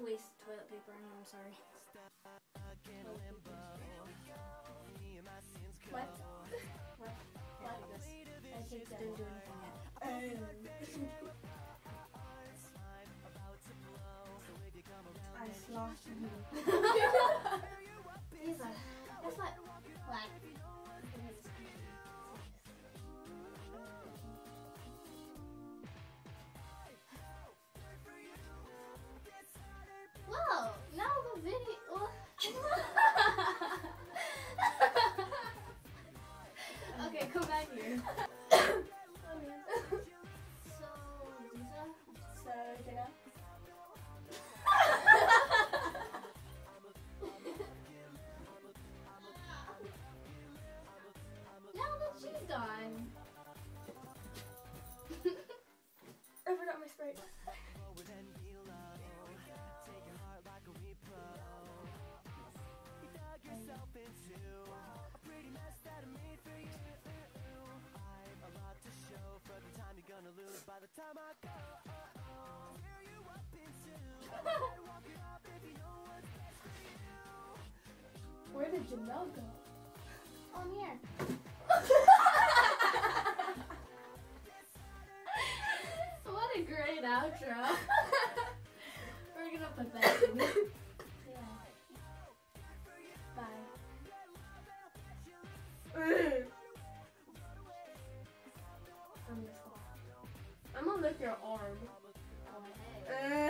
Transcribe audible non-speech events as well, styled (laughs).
waste toilet paper. I'm sorry. What? (laughs) What? What? Didn't do anything yet. I sloshed. (laughs) okay, come back here. so, Lisa. So, dinner? Now that she's gone. (laughs) I forgot my Sprite. Where did Janelle go? On here. (laughs) (laughs) what a great outro. We're gonna put that in. arm. On my head.